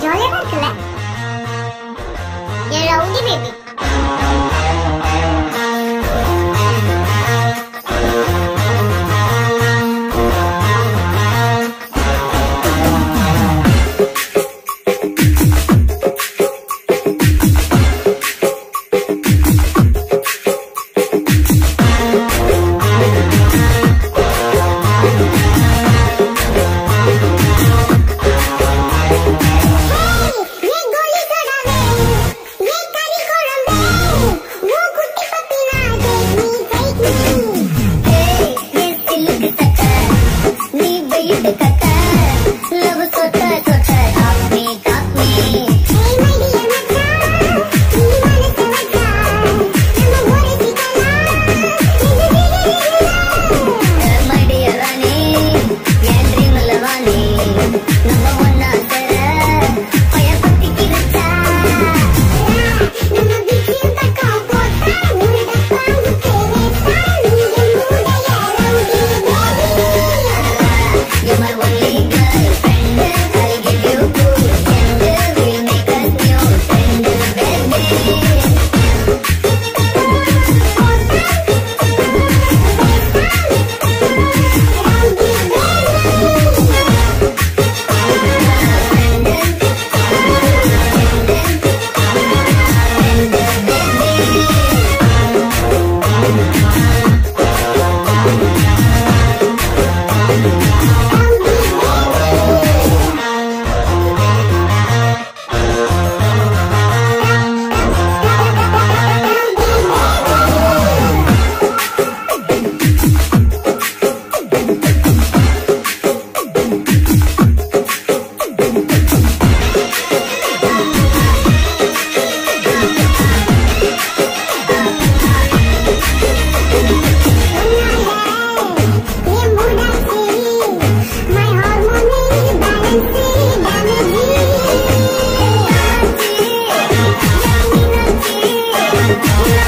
Jolly Rattler. You're baby. Tocata. Yeah.